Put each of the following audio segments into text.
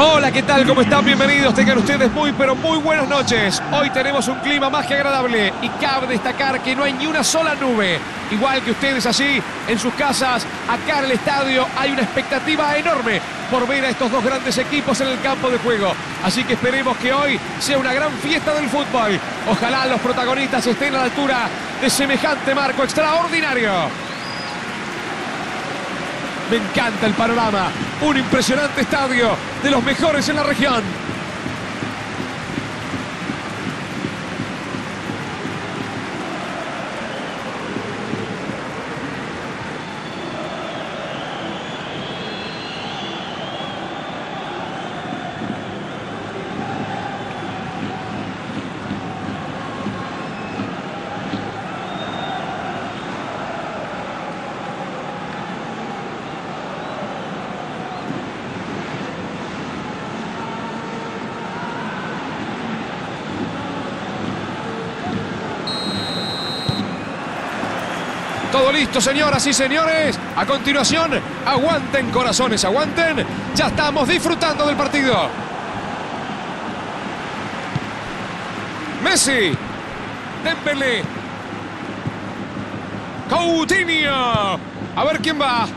Hola, ¿qué tal? ¿Cómo están? Bienvenidos. Tengan ustedes muy, pero muy buenas noches. Hoy tenemos un clima más que agradable y cabe destacar que no hay ni una sola nube. Igual que ustedes allí en sus casas, acá en el estadio hay una expectativa enorme por ver a estos dos grandes equipos en el campo de juego. Así que esperemos que hoy sea una gran fiesta del fútbol. Ojalá los protagonistas estén a la altura de semejante marco extraordinario. Me encanta el panorama. Un impresionante estadio de los mejores en la región. Todo listo, señoras y señores. A continuación, aguanten corazones, aguanten. Ya estamos disfrutando del partido. Messi. Dembélé. Coutinho. A ver quién va.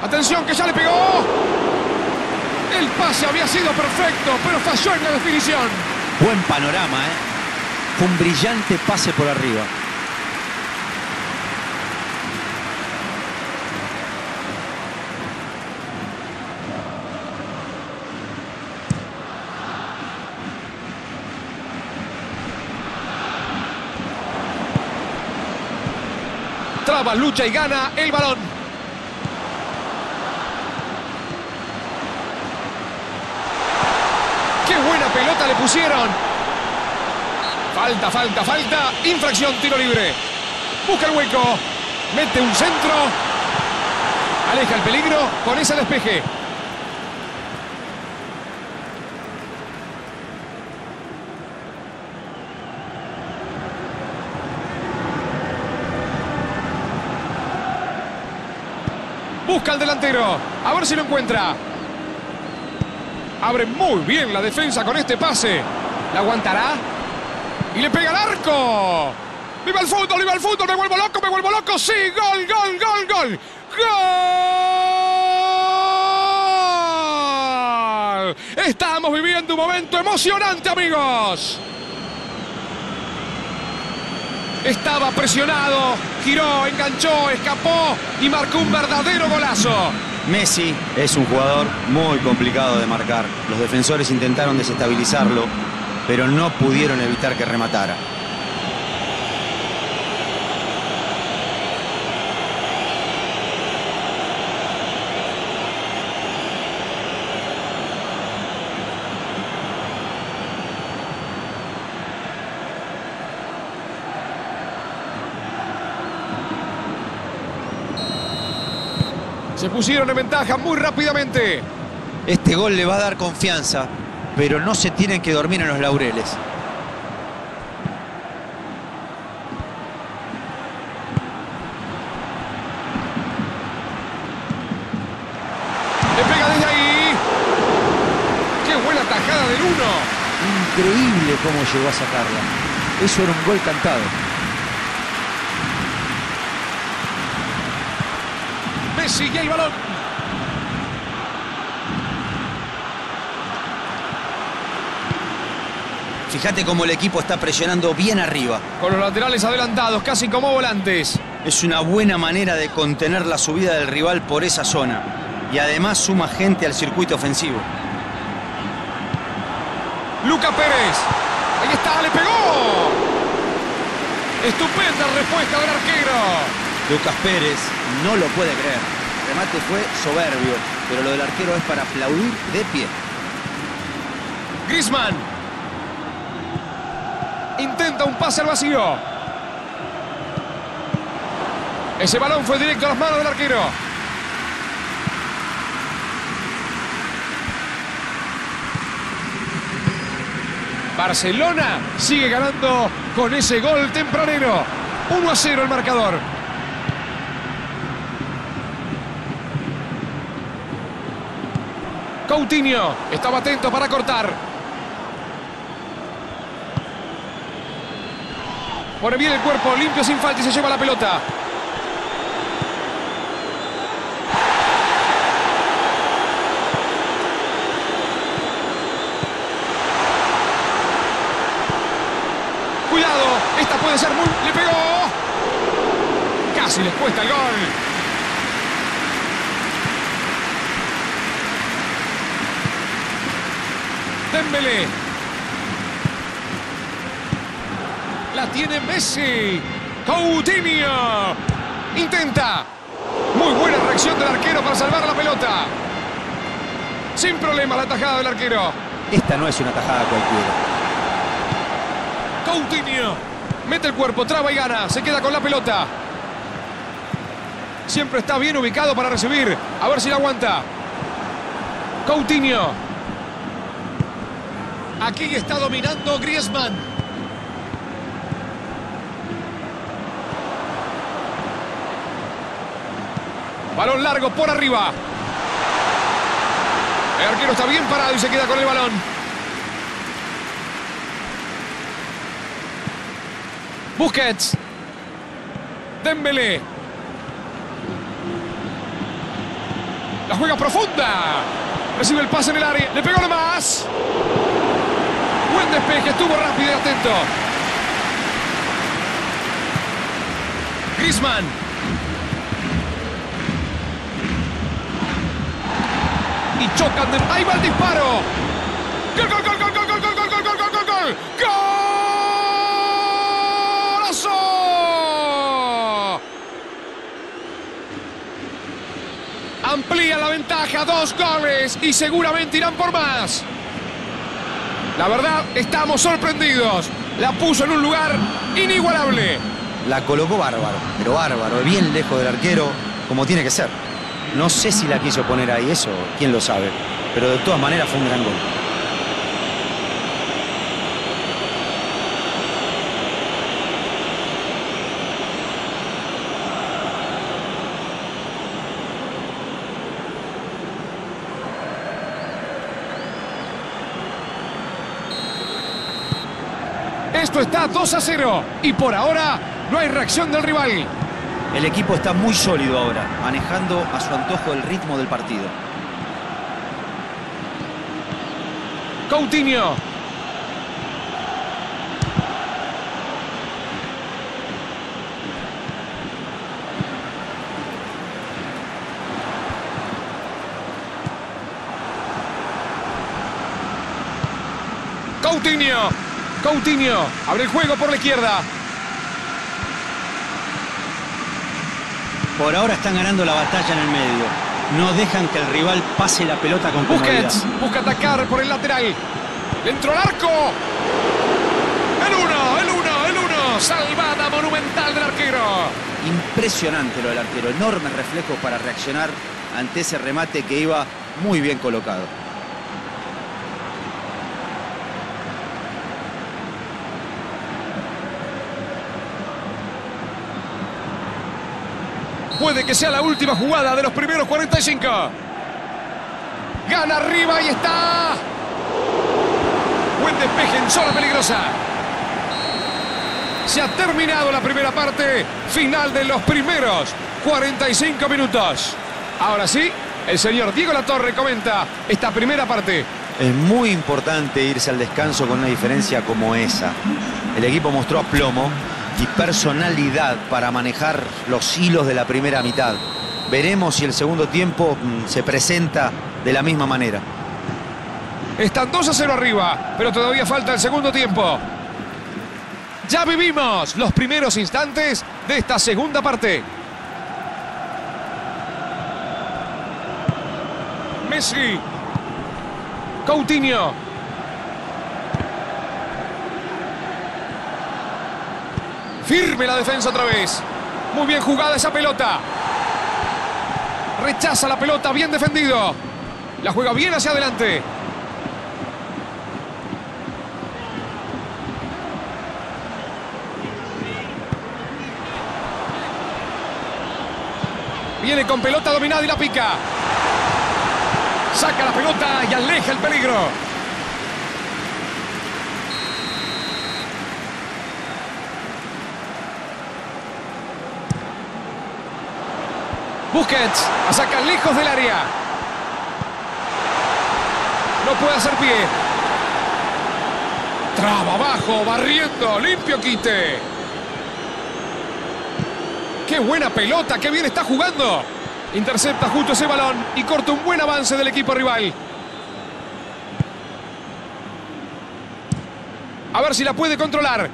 Atención que ya le pegó. El pase había sido perfecto, pero falló en la definición. Buen panorama, ¿eh? Fue un brillante pase por arriba. Lucha y gana el balón. ¡Qué buena pelota le pusieron! Falta, falta, falta. Infracción, tiro libre. Busca el hueco. Mete un centro. Aleja el peligro con ese despeje. Al delantero. A ver si lo encuentra. Abre muy bien la defensa con este pase. ¿La aguantará? Y le pega al arco. ¡Viva el fútbol! ¡Viva el fútbol! ¡Me vuelvo loco! ¡Me vuelvo loco! ¡Sí! ¡Gol! ¡Gol! ¡Gol! ¡Gol! ¡Gol! Estamos viviendo un momento emocionante, amigos. Estaba presionado, giró, enganchó, escapó y marcó un verdadero golazo. Messi es un jugador muy complicado de marcar. Los defensores intentaron desestabilizarlo, pero no pudieron evitar que rematara. Se pusieron en ventaja muy rápidamente. Este gol le va a dar confianza, pero no se tienen que dormir en los laureles. Le pega desde ahí. ¡Qué buena tajada del uno! Increíble cómo llegó a sacarla. Eso era un gol cantado. Messi y el balón. Fíjate cómo el equipo está presionando bien arriba. Con los laterales adelantados, casi como volantes. Es una buena manera de contener la subida del rival por esa zona. Y además suma gente al circuito ofensivo. Luca Pérez. Ahí está, le pegó. Estupenda respuesta del arquero. Lucas Pérez no lo puede creer. El remate fue soberbio, pero lo del arquero es para aplaudir de pie. Griezmann. Intenta un pase al vacío. Ese balón fue directo a las manos del arquero. Barcelona sigue ganando con ese gol tempranero. 1 a 0 el marcador. Coutinho estaba atento para cortar. Pone bien el cuerpo, limpio sin falta y se lleva la pelota. Cuidado, esta puede ser muy... ¡Le pegó! Casi les cuesta el gol. Dembélé. La tiene Messi. Coutinho. Intenta. Muy buena reacción del arquero para salvar la pelota. Sin problema la tajada del arquero. Esta no es una tajada cualquiera. Coutinho. Mete el cuerpo, traba y gana. Se queda con la pelota. Siempre está bien ubicado para recibir. A ver si la aguanta. Coutinho. Aquí está dominando Griezmann. Balón largo por arriba. El arquero está bien parado y se queda con el balón. Busquets. Dembélé. La juega profunda. Recibe el pase en el área. Le pegó más. Buen despeje. Estuvo rápido y atento. Griezmann. Y chocan. De... Ahí va el disparo. ¡Gol, gol, gol, gol, gol, gol, gol, gol, gol, gol, gol. Amplía la ventaja, dos goles y seguramente irán por más. La verdad, estamos sorprendidos. La puso en un lugar inigualable. La colocó bárbaro, pero bárbaro, bien lejos del arquero, como tiene que ser. No sé si la quiso poner ahí, eso quién lo sabe. Pero de todas maneras fue un gran gol. Esto está 2 a 0 y por ahora no hay reacción del rival. El equipo está muy sólido ahora, manejando a su antojo el ritmo del partido. Coutinho. Coutinho. Coutinho. Abre el juego por la izquierda. Por ahora están ganando la batalla en el medio. No dejan que el rival pase la pelota con comodidad. Busquets busca atacar por el lateral. Dentro al arco. El uno, el uno, el uno. Salvada monumental del arquero. Impresionante lo del arquero. Enorme reflejo para reaccionar ante ese remate que iba muy bien colocado. Puede que sea la última jugada de los primeros 45. Gana arriba y está. Buen despeje en zona peligrosa. Se ha terminado la primera parte. Final de los primeros 45 minutos. Ahora sí, el señor Diego Latorre comenta esta primera parte. Es muy importante irse al descanso con una diferencia como esa. El equipo mostró aplomo y personalidad para manejar los hilos de la primera mitad. Veremos si el segundo tiempo mm, se presenta de la misma manera. Están 2 a 0 arriba, pero todavía falta el segundo tiempo. Ya vivimos los primeros instantes de esta segunda parte. Messi. Coutinho. Firme la defensa otra vez. Muy bien jugada esa pelota. Rechaza la pelota, bien defendido. La juega bien hacia adelante. Viene con pelota dominada y la pica. Saca la pelota y aleja el peligro. Busquets a sacar lejos del área. No puede hacer pie. Traba abajo, barriendo, limpio quite. ¡Qué buena pelota! ¡Qué bien está jugando! Intercepta justo ese balón y corta un buen avance del equipo rival. A ver si la puede controlar.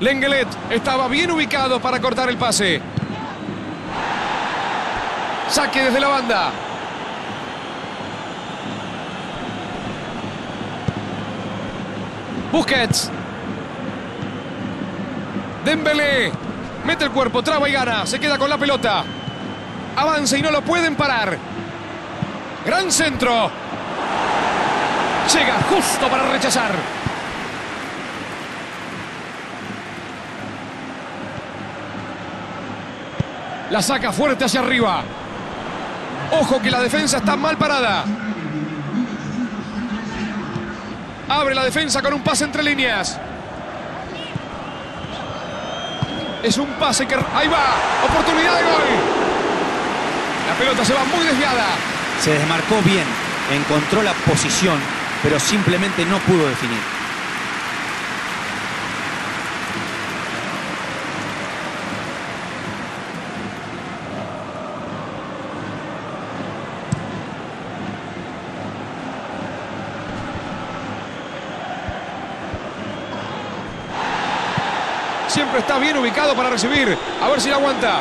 Lengelet estaba bien ubicado para cortar el pase. Saque desde la banda. Busquets. Dembélé. Mete el cuerpo, traba y gana. Se queda con la pelota. Avanza y no lo pueden parar. Gran centro. Llega justo para rechazar. La saca fuerte hacia arriba. Ojo que la defensa está mal parada. Abre la defensa con un pase entre líneas. Es un pase que... Ahí va. Oportunidad de gol. La pelota se va muy desviada. Se desmarcó bien, encontró la posición, pero simplemente no pudo definir. Siempre está bien ubicado para recibir. A ver si la aguanta.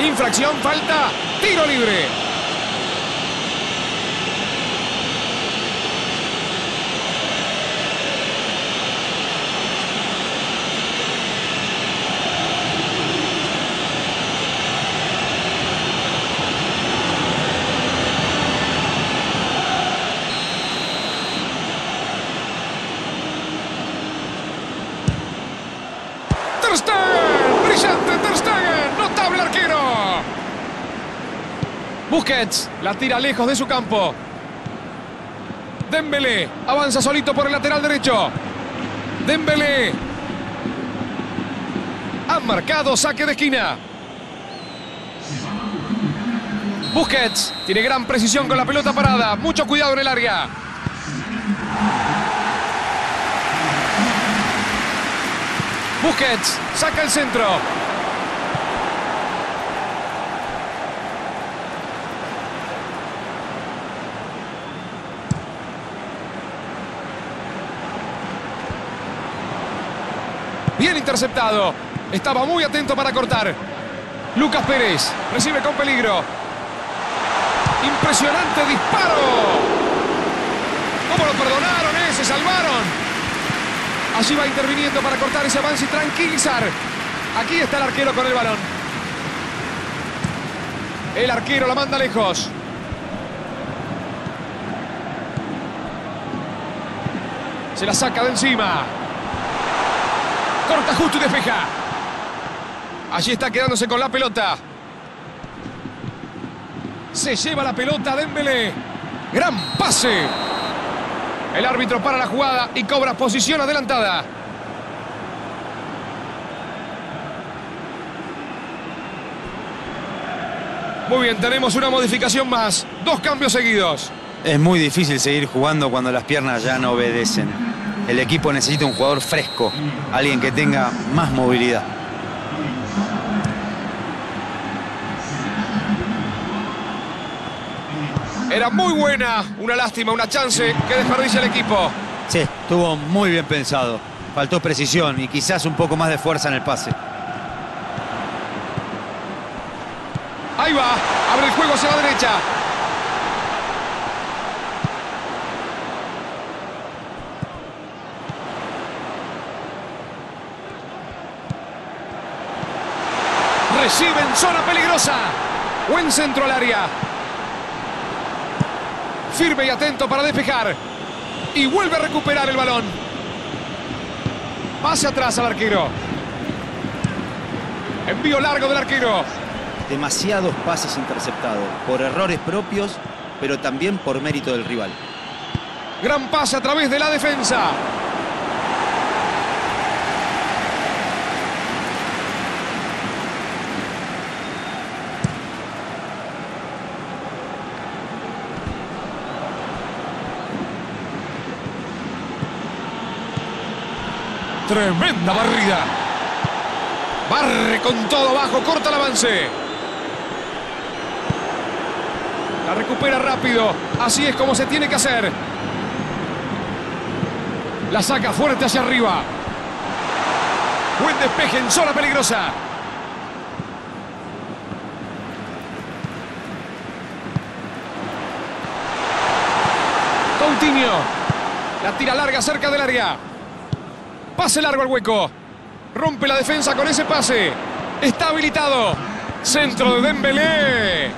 Infracción, falta, tiro libre. Busquets la tira lejos de su campo. Dembélé avanza solito por el lateral derecho. Dembélé. Han marcado saque de esquina. Busquets tiene gran precisión con la pelota parada. Mucho cuidado en el área. Busquets saca el centro. Bien interceptado. Estaba muy atento para cortar. Lucas Pérez recibe con peligro. Impresionante disparo. ¿Cómo lo perdonaron, eh? Se salvaron. Allí va interviniendo para cortar ese avance y tranquilizar. Aquí está el arquero con el balón. El arquero la manda lejos. Se la saca de encima. Corta justo y despeja. Allí está quedándose con la pelota. Se lleva la pelota Dembélé. Gran pase. El árbitro para la jugada y cobra posición adelantada. Muy bien, tenemos una modificación más. Dos cambios seguidos. Es muy difícil seguir jugando cuando las piernas ya no obedecen. El equipo necesita un jugador fresco, alguien que tenga más movilidad. Era muy buena, una lástima, una chance que desperdicia el equipo. Sí, estuvo muy bien pensado. Faltó precisión y quizás un poco más de fuerza en el pase. Ahí va, abre el juego hacia la derecha. Recibe en zona peligrosa. Buen centro al área. Firme y atento para despejar. Y vuelve a recuperar el balón. Pase atrás al arquero. Envío largo del arquero. Demasiados pases interceptados, por errores propios, pero también por mérito del rival. Gran pase a través de la defensa. Tremenda barrida. Barre con todo abajo, corta el avance. La recupera rápido. Así es como se tiene que hacer. La saca fuerte hacia arriba. Buen despeje en zona peligrosa. Coutinho. La tira larga cerca del área. Pase largo al hueco. Rompe la defensa con ese pase. Está habilitado. Centro de Dembélé.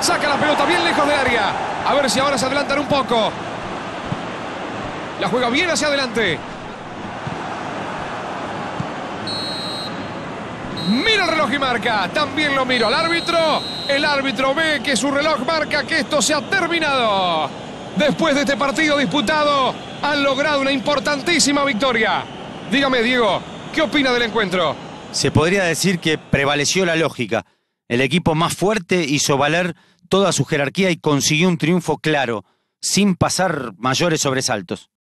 Saca la pelota bien lejos del área. A ver si ahora se adelantan un poco. La juega bien hacia adelante. Mira el reloj y marca. También lo miro al árbitro. El árbitro ve que su reloj marca que esto se ha terminado. Después de este partido disputado, han logrado una importantísima victoria. Dígame, Diego, ¿qué opina del encuentro? Se podría decir que prevaleció la lógica. El equipo más fuerte hizo valer toda su jerarquía y consiguió un triunfo claro, sin pasar mayores sobresaltos.